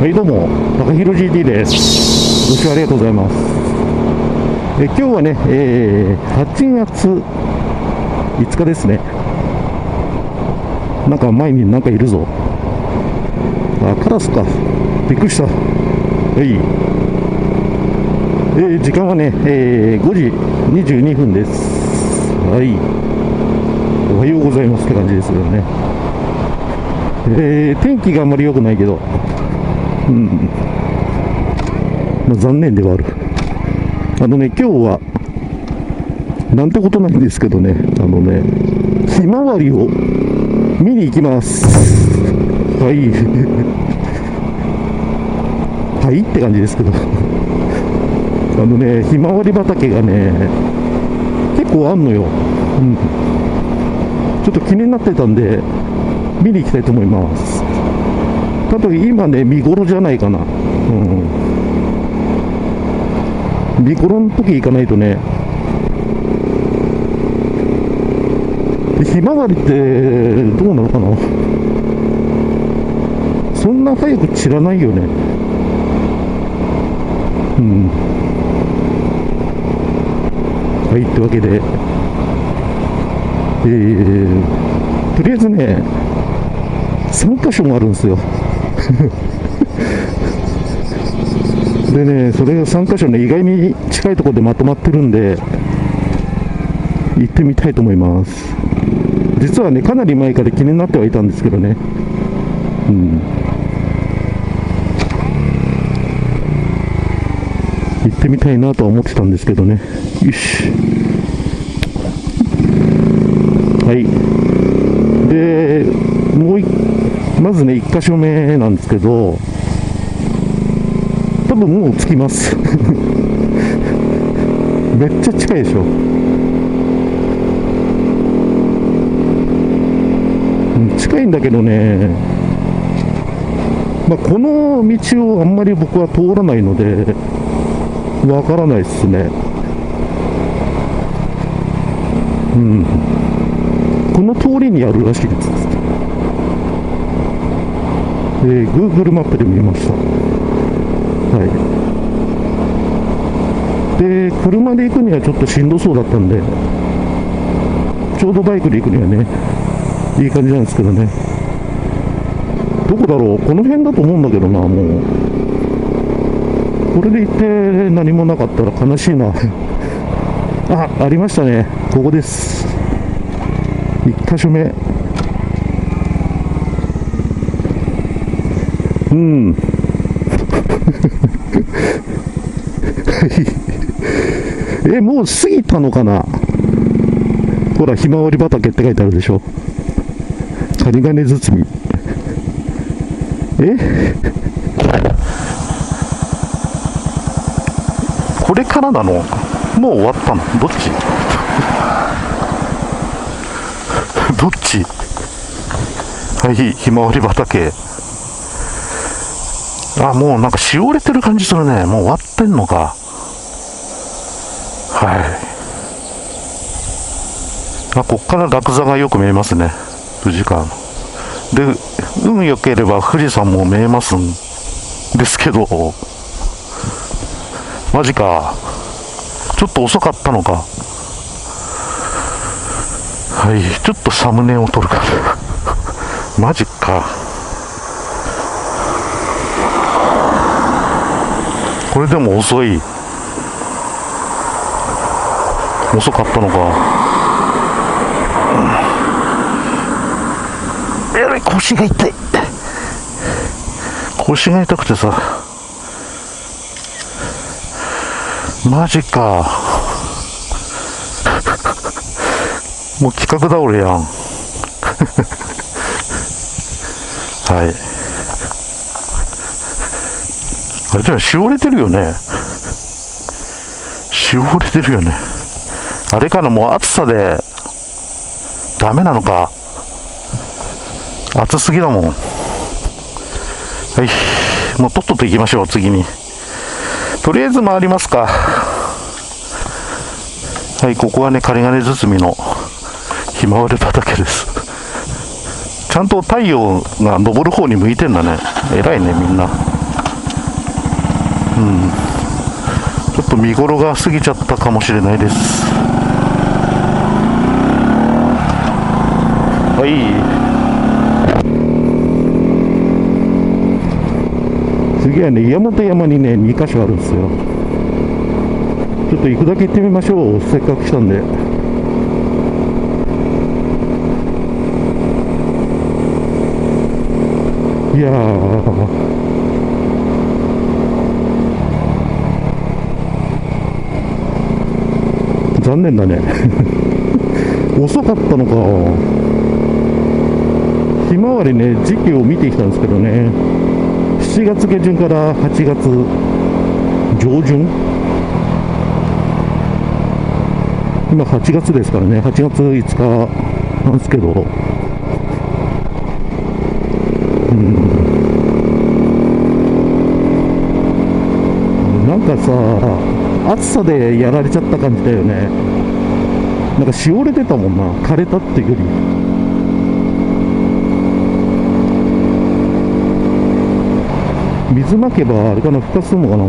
はいどうも高弘 GT です。ご視聴ありがとうございます。え今日はね、えー、8月5日ですね。なんか前になんかいるぞ。あカラスか。びっくりした。はい。えー、時間はね、えー、5時22分です。はい。おはようございますって感じですよね。えー、天気があんまり良くないけどうん。まあ、残念ではある。あのね今日はなんてことないんですけどね。あのねひまわりを見に行きます。はい。はいって感じですけど。あのねひまわり畑がね結構あんのよ、うん、ちょっと気になってたんで見に行きたいと思います。多分今ね見頃じゃないかな。うん見頃の時行かないとね。ひまわりってどうなのかな。そんな早く散らないよね。うん。はいってわけで。えー、とりあえずね3箇所もあるんですよ。でね、それが3箇所ね、意外に近いところでまとまってるんで、行ってみたいと思います。実はね、かなり前から気になってはいたんですけどね。うん。行ってみたいなとは思ってたんですけどね。よし。はい。で、もう一まずね、1箇所目なんですけど、多分もう着きます。めっちゃ近いでしょ。近いんだけどね、まあ、この道をあんまり僕は通らないので、わからないっすね。うん。この通りにあるらしいです。えー、Google マップで見ました。はい。で、車で行くにはちょっとしんどそうだったんで、ちょうどバイクで行くにはね、いい感じなんですけどね。どこだろう？この辺だと思うんだけどな、もう。これで行って何もなかったら悲しいな。あ、ありましたね。ここです。1箇所目。うん。え、もう過ぎたのかな？ほら、ひまわり畑って書いてあるでしょ。針金包み。え？これからなの？もう終わったの？どっち？どっち？はい、ひまわり畑。あ、もうなんかしおれてる感じするね。もう終わってんのか。はい。あ、こっから落座がよく見えますね。富士川の。で、運良ければ富士山も見えますんですけど、マジか。ちょっと遅かったのか。はい、ちょっとサムネを撮るか。マジか。これでも遅い。遅かったのか。やばい腰が痛い。腰が痛くてさ。マジか。もう企画倒れやん。はいあれじゃしおれてるよね。しおれてるよね。あれかな、もう暑さで、ダメなのか。暑すぎだもん。はい。もうとっとと行きましょう、次に。とりあえず回りますか。はい、ここはね、仮金包みのひまわり畑です。ちゃんと太陽が昇る方に向いてんだね。偉いね、みんな。見頃が過ぎちゃったかもしれないです。はい。次はね山本山にね2箇所あるんですよ。ちょっと行くだけ行ってみましょう。せっかく来たんで。いや残念だね。遅かったのか。ひまわりね時期を見てきたんですけどね。7月下旬から8月上旬。今8月ですからね。8月5日なんですけど。うん。なんかさ暑さでやられちゃった感じだよね。なんかしおれてたもんな。枯れたっていうより。水まけばあれかな復活するのかな。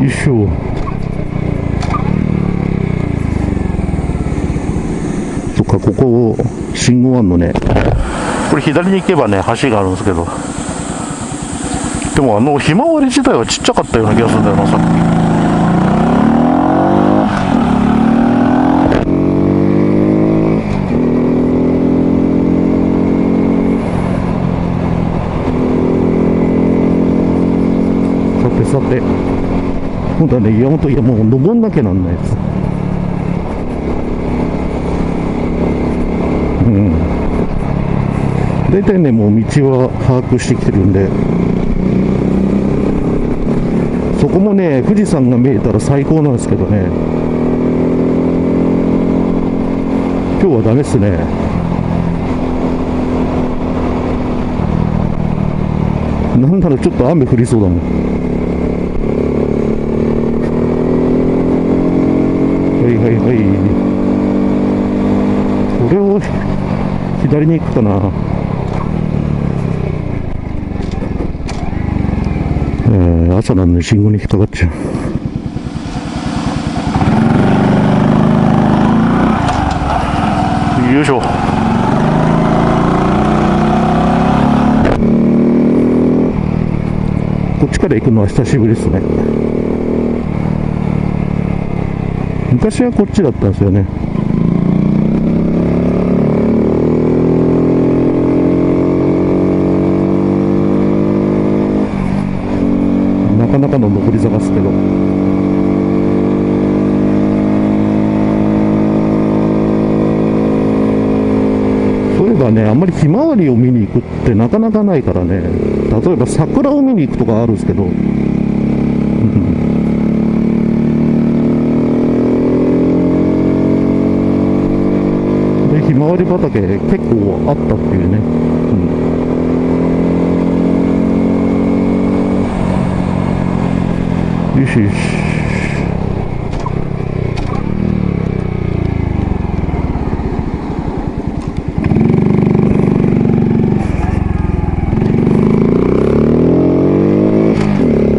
よいしょ。そっかここ信号あんのね。これ左に行けばね橋があるんですけど。でもあのひまわり自体はちっちゃかったような気がするんだよなさっき。さてさて。今度はね岩本山を登んなきゃなんないです。うん。大体ねもう道は把握してきてるんで。そこもね富士山が見えたら最高なんですけどね。今日はダメっすね。なんならちょっと雨降りそうだもん。はいはいはい。これを左に行くかな。えー、朝なんで信号に引っかかっちゃう。よいしょ。こっちから行くのは久しぶりですね。昔はこっちだったんですよねなかなかの上り坂ですけどそういえばねあんまりひまわりを見に行くってなかなかないからね。例えば桜を見に行くとかあるんですけど、う んでひまわり畑結構あったっていうね、うん、よしよし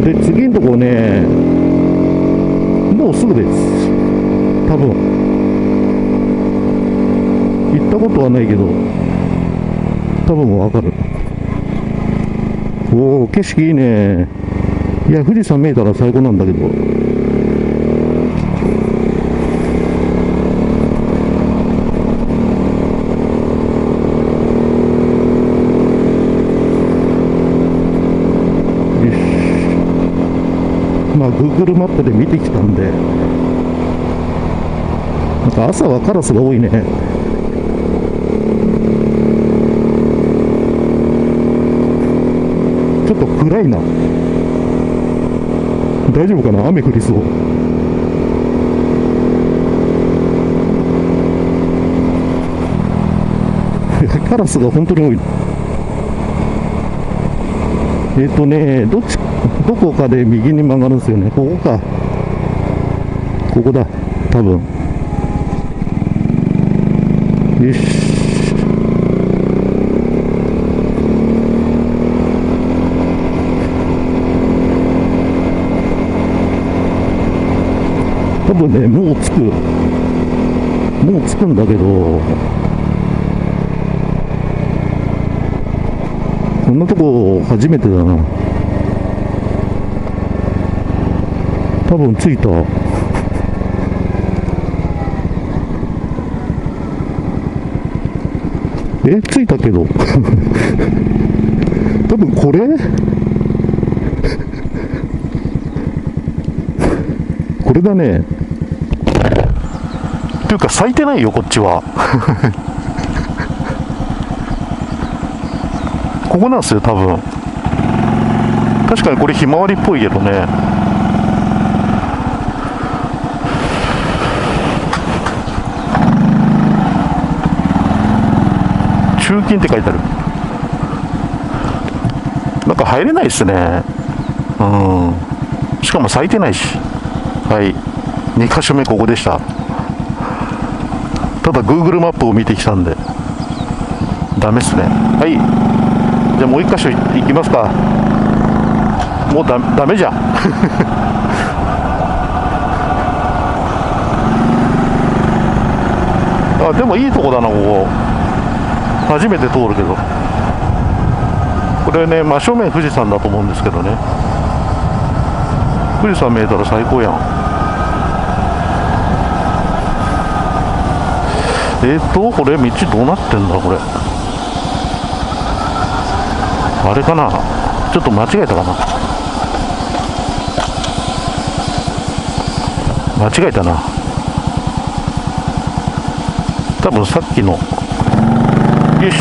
で次のとこねもうすぐです多分行ったことはないけど多分わかる。おお景色いいね。いや富士山見えたら最高なんだけど。よし。まあ Google マップで見てきたんで。なんか朝はカラスが多いね。ちょっと暗いな。大丈夫かな？雨降りそう。カラスが本当に多い。えっ、とねどっちどこかで右に曲がるんですよね。ここか。ここだ。多分。よし。分ねもう着く。もう着くんだけど。こんなとこ初めてだな。多分着いた。え着いたけど。多分これ？これだね。っていうか咲いてないよこっちは。ここなんですよ多分。確かにこれひまわりっぽいけどね。中金って書いてある。なんか入れないっすね。うん。しかも咲いてないし。はい。2箇所目ここでした。ただ Google マップを見てきたんで。ダメっすね。はい。じゃあもう1箇所行きますか。もうダダメじゃ。ん あでもいいとこだなここ。初めて通るけど。これね真正面富士山だと思うんですけどね。富士山見えたら最高やん。えっ、ー、とこれ道どうなってんだこれ。あれかな？ちょっと間違えたかな？間違えたな。多分さっきの。よし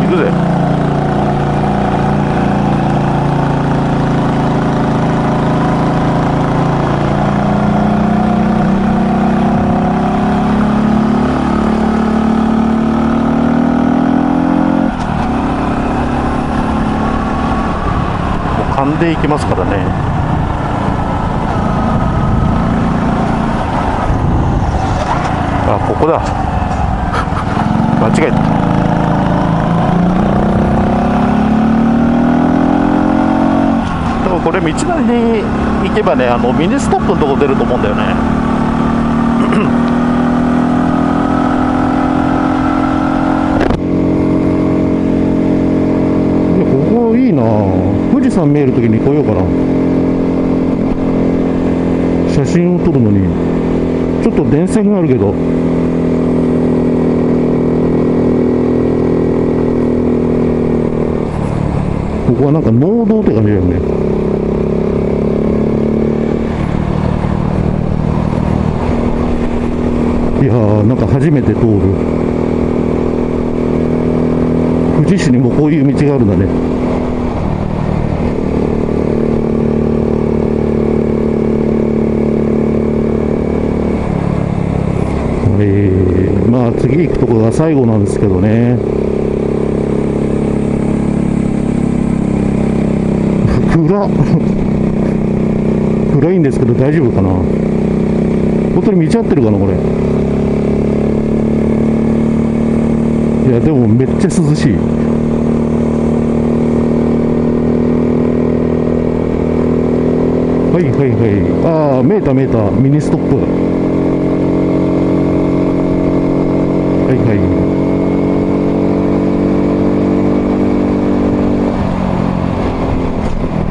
行くぜで行きますからね。あここだ。間違えた。でもこれ道なりに行けばねあのミニストップのとこ出ると思うんだよね。いいな富士山見えるときに来ようかな。写真を撮るのに。ちょっと電線があるけど。ここはなんか農道って感じだよね。いやーなんか初めて通る。富士市にもこういう道があるんだねえー、まあ次行くところが最後なんですけどね。暗暗 いんですけど大丈夫かな。本当に道合ってるかなこれ。いやでもめっちゃ涼しい。はいはいはい。ああ見えた見えた。ミニストップ。はいは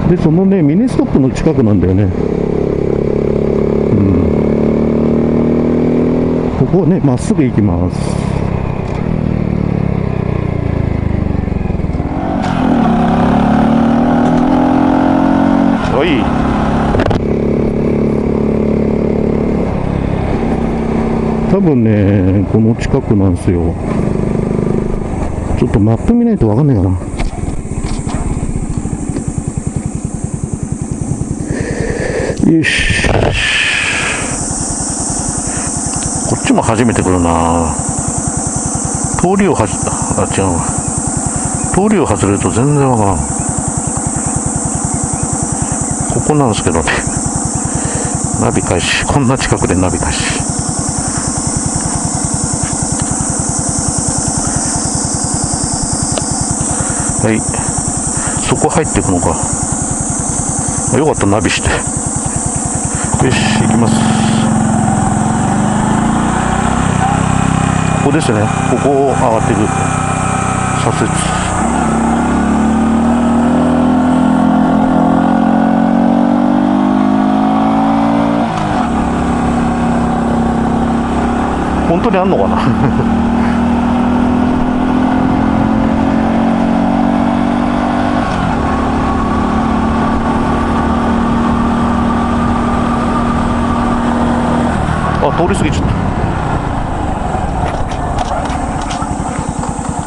い。でそのねミニストップの近くなんだよね。うん。ここねまっすぐ行きますはい多分ね、この近くなんですよ。ちょっとマップ見ないとわかんないかな。よし。こっちも初めて来るな通りをはじ、あ、違う通りを外れると全然わからん。ここなんですけどね。ナビ開始。こんな近くでナビ開始。はい。そこ入っていくのか。よかったナビして。よし行きます。ここですね。ここを上がっていく。左折。本当にあんのかな？通り過ぎちゃった。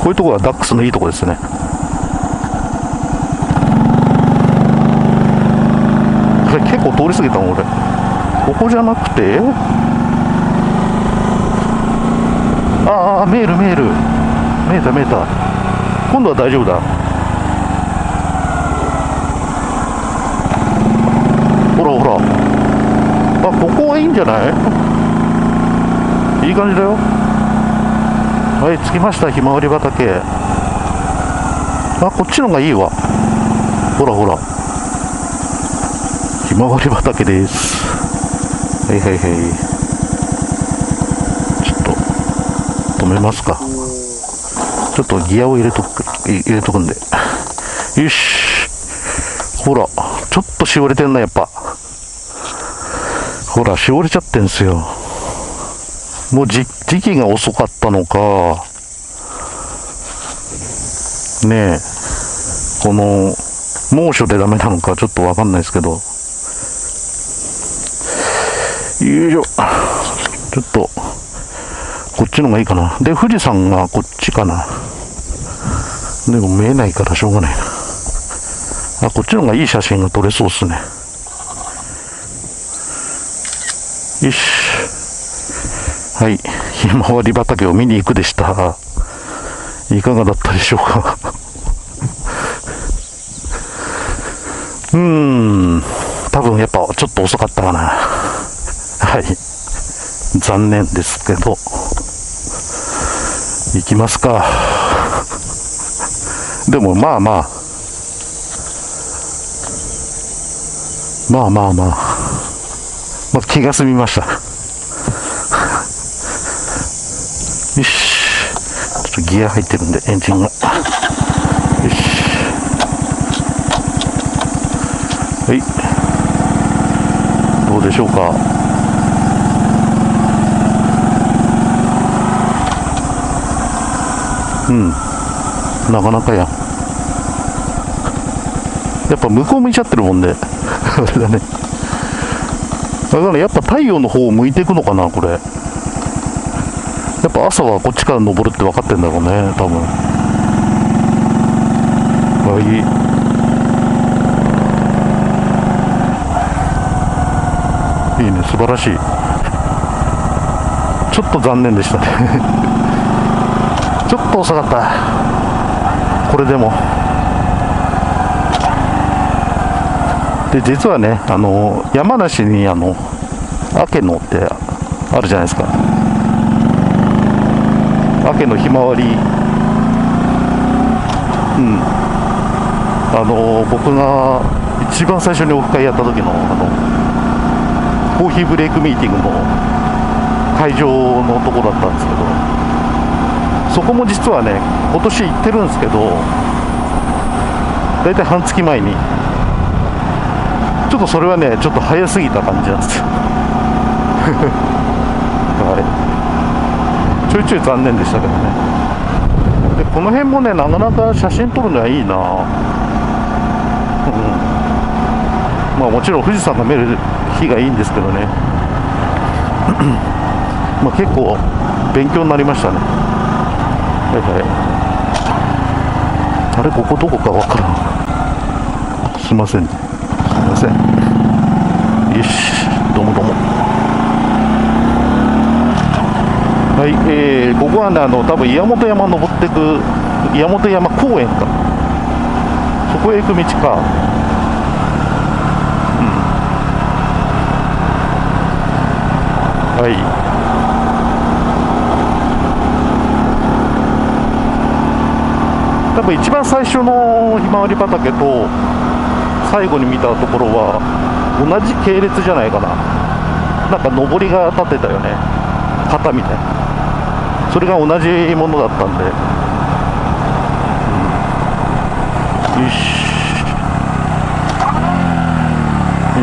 こういうところはダックスのいいとこですね。これ結構通り過ぎたの俺。ここじゃなくて？ああメールメールメーターメーター今度は大丈夫だ。ほらほら。あここはいいんじゃない？いい感じだよ。はい着きました。ひまわり畑。あこっちのがいいわ。ほらほら。ひまわり畑です。はいはいはい。ちょっと止めますか。ちょっとギアを入れとく入れとくんで。よし。ほら。ちょっとしおれてんなやっぱ。ほらしおれちゃってんすよ。もう時期が遅かったのか。ねえ。この猛暑でダメなのかちょっとわかんないですけど。よいしょ。ちょっとこっちの方がいいかな。で富士山がこっちかな。でも見えないからしょうがないな。あこっちの方がいい写真が撮れそうっすね。よし。はい、ひまわり畑を見に行くでした。いかがだったでしょうか。うーん、多分やっぱちょっと遅かったかな。はい、残念ですけど、行きますか。でもまあまあ、まあまあまあ、まあ、気が済みました。よし。ちょっとギア入ってるんで、エンジンが。よし。はい。どうでしょうか。うん。なかなかや。やっぱ向こう向いちゃってるもんで、あれだね。だからやっぱ太陽の方を向いていくのかな、これ。やっぱ朝はこっちから登るって分かってんだろうね、多分。はい。いいね、素晴らしい。ちょっと残念でしたね。ちょっと遅かった。これでも。で、実はね、あの、山梨に、あの、明野ってあるじゃないですか。明のひまわり、うん、あの僕が一番最初にオフ会やった時のあのコーヒーブレイクミーティングの会場のとこだったんですけど、そこも実はね、今年行ってるんですけど、大体半月前に、ちょっとそれはね、ちょっと早すぎた感じなんですよ。は いちょいちょい残念でしたけどね。でこの辺もねなかなか写真撮るのはいいな、うん、まあもちろん富士山が見える日がいいんですけどね。まあ結構勉強になりましたね。はいはいあれここどこかわからん。すいません。すいません。よし。どうもどうも。はい、えー、ここはね、あの多分岩本山登っていく岩本山公園か、そこへ行く道か、うん、はい。多分一番最初のひまわり畑と最後に見たところは同じ系列じゃないかな。なんか上りが立ってたよね。型みたいな。それが同じものだったんで、うん、よし。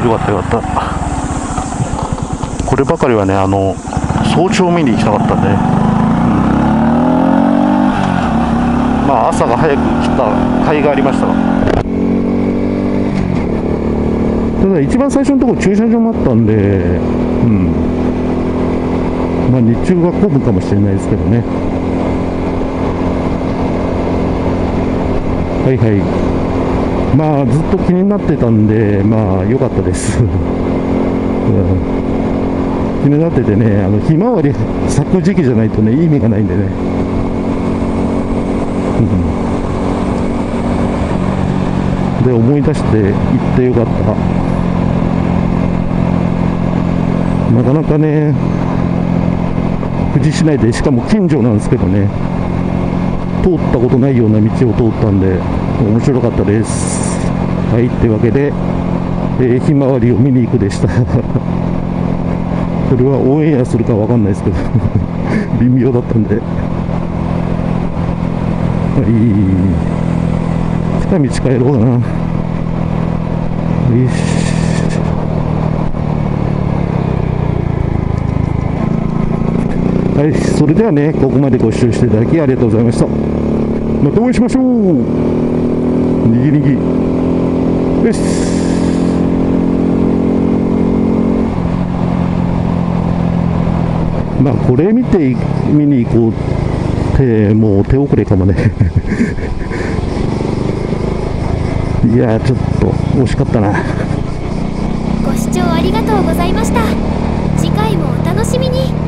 よかったよかった。こればかりはねあの早朝見に行きたかったんで、うん、まあ朝が早く来た甲斐がありましたが。ただ一番最初のところ駐車場もあったんでうん。まあ日中は混むかもしれないですけどね。はいはい。まあずっと気になってたんでまあ良かったです、うん、気になっててねあのひまわり咲く時期じゃないとね意味がないんでね、うん、で思い出して行ってよかった。なかなかね富士市内でしかも近所なんですけどね。通ったことないような道を通ったんで面白かったです。はいというわけで、えー、ひまわりを見に行くでした。それはオンエアするかわかんないですけど 微妙だったんで。はい近道帰ろうかな。よいし。はい、それではね、ここまでご視聴していただきありがとうございました。またお会いしましょう。にぎにぎ。です。まあこれ見て見に行こうってもう手遅れかもね。いやちょっと惜しかったな。ご視聴ありがとうございました。次回もお楽しみに。